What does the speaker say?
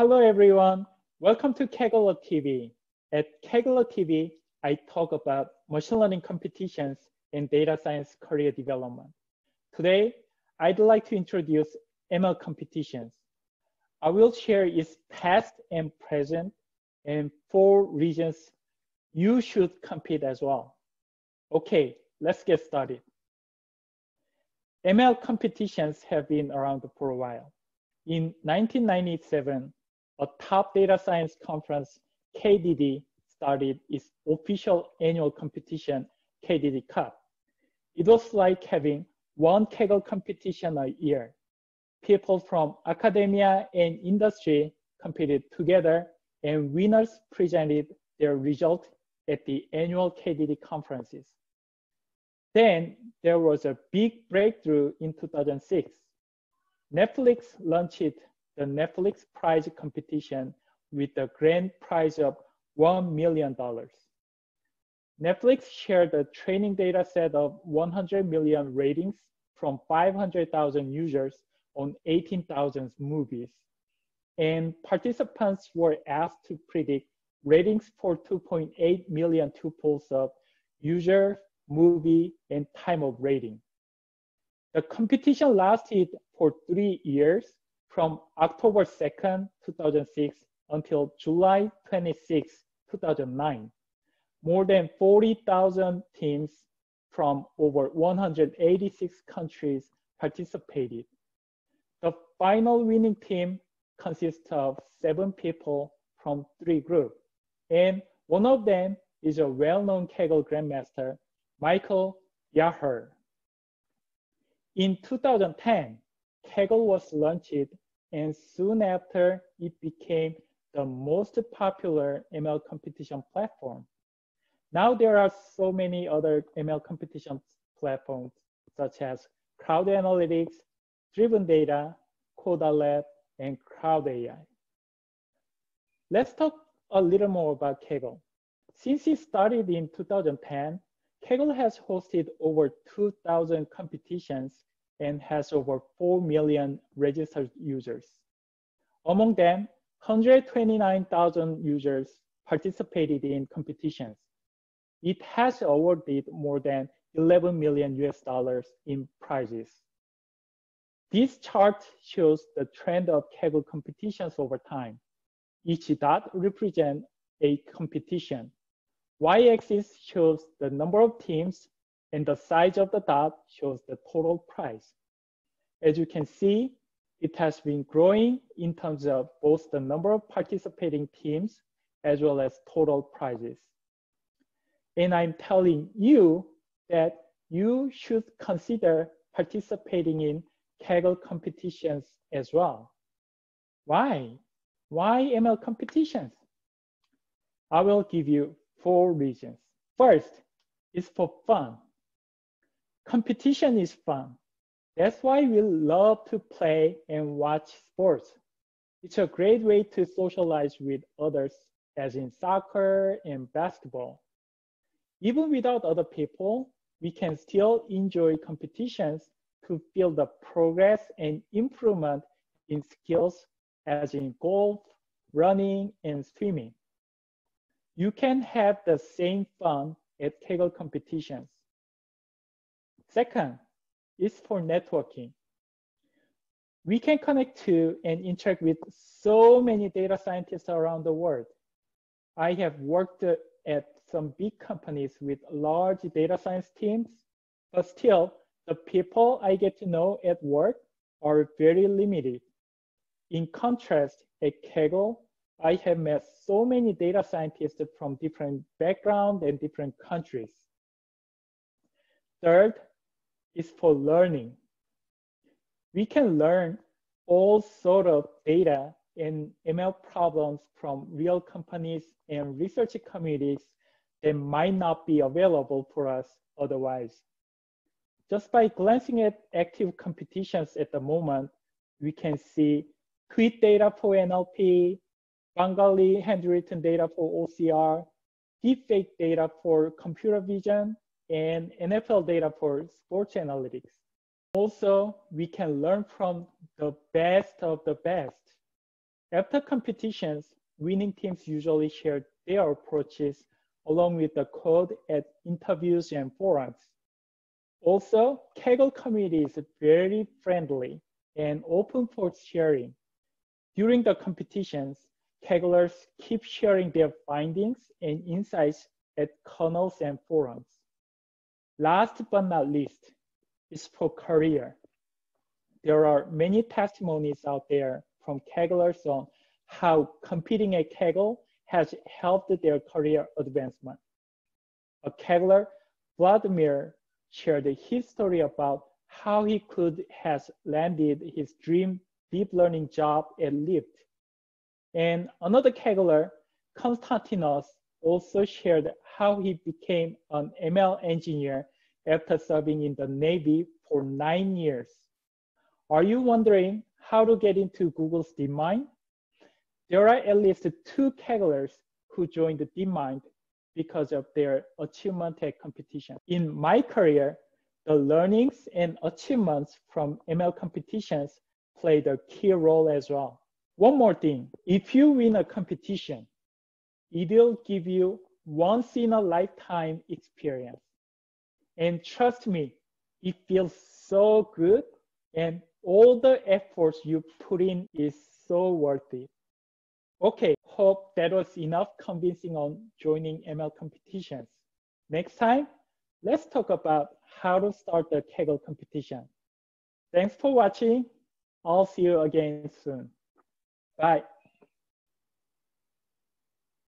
Hello, everyone. Welcome to Kaggler TV. At Kaggler TV, I talk about machine learning competitions and data science career development. Today, I'd like to introduce ML competitions. I will share its past and present and four reasons you should compete as well. Okay, let's get started. ML competitions have been around for a while. In 1997, a top data science conference, KDD, started its official annual competition, KDD Cup. It was like having one Kaggle competition a year. People from academia and industry competed together and winners presented their result at the annual KDD conferences. Then there was a big breakthrough in 2006. Netflix launched the Netflix Prize competition with a grand prize of $1 million. Netflix shared a training data set of 100 million ratings from 500,000 users on 18,000 movies. And participants were asked to predict ratings for 2.8 million tuples of user, movie, and time of rating. The competition lasted for three years from October 2nd, 2006 until July 26, 2009. More than 40,000 teams from over 186 countries participated. The final winning team consists of seven people from three groups, and one of them is a well-known Kaggle Grandmaster, Michael Jahrer. In 2010, Kaggle was launched, and soon after, it became the most popular ML competition platform. Now there are so many other ML competition platforms, such as CrowdANALYTIX, Driven Data, CodaLab, and Crowd AI. Let's talk a little more about Kaggle. Since it started in 2010, Kaggle has hosted over 2,000 competitions and has over 4 million registered users. Among them, 129,000 users participated in competitions. It has awarded more than 11 million US dollars in prizes. This chart shows the trend of Kaggle competitions over time. Each dot represents a competition. Y-axis shows the number of teams and the size of the dot shows the total price. As you can see, it has been growing in terms of both the number of participating teams as well as total prizes. And I'm telling you that you should consider participating in Kaggle competitions as well. Why? Why ML competitions? I will give you four reasons. First, it's for fun. Competition is fun. That's why we love to play and watch sports. It's a great way to socialize with others, as in soccer and basketball. Even without other people, we can still enjoy competitions to feel the progress and improvement in skills, as in golf, running, and swimming. You can have the same fun at Kaggle competitions. Second, is for networking. We can connect to and interact with so many data scientists around the world. I have worked at some big companies with large data science teams, but still, the people I get to know at work are very limited. In contrast, at Kaggle, I have met so many data scientists from different backgrounds and different countries. Third, is for learning. We can learn all sort of data and ML problems from real companies and research communities that might not be available for us otherwise. Just by glancing at active competitions at the moment, we can see tweet data for NLP, Bengali handwritten data for OCR, deepfake data for computer vision, and NFL data for sports analytics. Also, we can learn from the best of the best. After competitions, winning teams usually share their approaches along with the code at interviews and forums. Also, Kaggle community is very friendly and open for sharing. During the competitions, Kagglers keep sharing their findings and insights at kernels and forums. Last but not least is for career. There are many testimonies out there from Kagglers on how competing at Kaggle has helped their career advancement. A Kaggler, Vladimir, shared his story about how he could has landed his dream deep learning job at Lyft. And another Kaggler, Konstantinos, also shared how he became an ML engineer after serving in the Navy for nine years. Are you wondering how to get into Google's DeepMind? There are at least two Kagglers who joined DeepMind because of their achievement at competition. In my career, the learnings and achievements from ML competitions played a key role as well. One more thing, if you win a competition, it will give you once in a lifetime experience. And trust me, it feels so good and all the efforts you put in is so worth it. Okay, hope that was enough convincing on joining ML competitions. Next time, let's talk about how to start the Kaggle competition. Thanks for watching. I'll see you again soon. Bye.